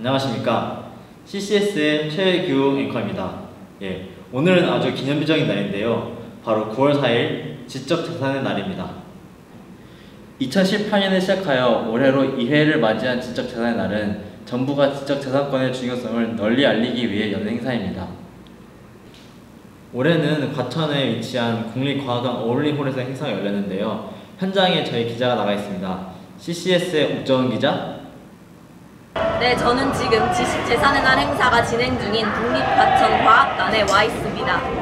안녕하십니까. CCS의 최규 앵커입니다. 예, 오늘은 아주 기념비적인 날인데요. 바로 9월 4일 지적재산의 날입니다. 2018년에 시작하여 올해로 2회를 맞이한 지적재산의 날은 정부가 지적재산권의 중요성을 널리 알리기 위해 여는 행사입니다. 올해는 과천에 위치한 국립과학원 어울림홀에서 행사가 열렸는데요. 현장에 저희 기자가 나가 있습니다. CCS의 옥정은 기자, 네, 저는 지금 지식재산의 날 행사가 진행 중인 국립과천과학관에 와 있습니다.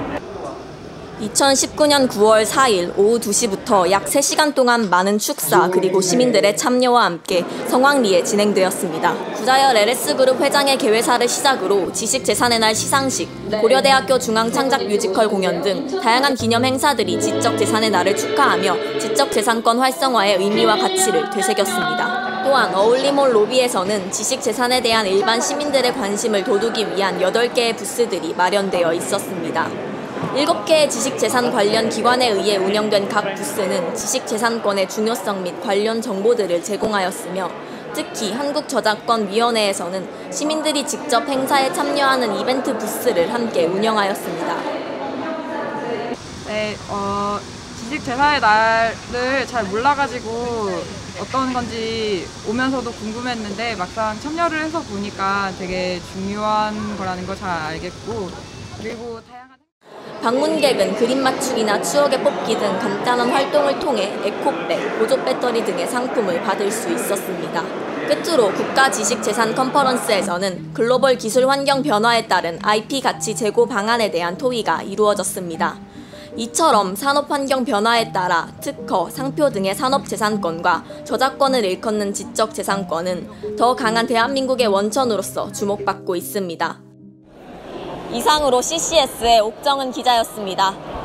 2019년 9월 4일 오후 2시부터 약 3시간 동안 많은 축사 그리고 시민들의 참여와 함께 성황리에 진행되었습니다. 구자열 LS그룹 회장의 개회사를 시작으로 지식재산의 날 시상식, 고려대학교 중앙창작 뮤지컬 공연 등 다양한 기념 행사들이 지적재산의 날을 축하하며 지적재산권 활성화의 의미와 가치를 되새겼습니다. 또한 어울리몰 로비에서는 지식재산에 대한 일반 시민들의 관심을 돋우기 위한 8개의 부스들이 마련되어 있었습니다. 7개의 지식재산 관련 기관에 의해 운영된 각 부스는 지식재산권의 중요성 및 관련 정보들을 제공하였으며 특히 한국저작권위원회에서는 시민들이 직접 행사에 참여하는 이벤트 부스를 함께 운영하였습니다. 네, 어, 지식재산의 날을 잘 몰라가지고 어떤 건지 오면서도 궁금했는데 막상 참여를 해서 보니까 되게 중요한 거라는 걸 잘 알겠고 그리고 다양한 방문객은 그림 맞추기나 추억의 뽑기 등 간단한 활동을 통해 에코백, 보조 배터리 등의 상품을 받을 수 있었습니다. 끝으로 국가지식재산 컨퍼런스에서는 글로벌 기술 환경 변화에 따른 IP 가치 제고 방안에 대한 토의가 이루어졌습니다. 이처럼 산업 환경 변화에 따라 특허, 상표 등의 산업 재산권과 저작권을 일컫는 지적 재산권은 더 강한 대한민국의 원천으로서 주목받고 있습니다. 이상으로 CCS의 옥정은 기자였습니다.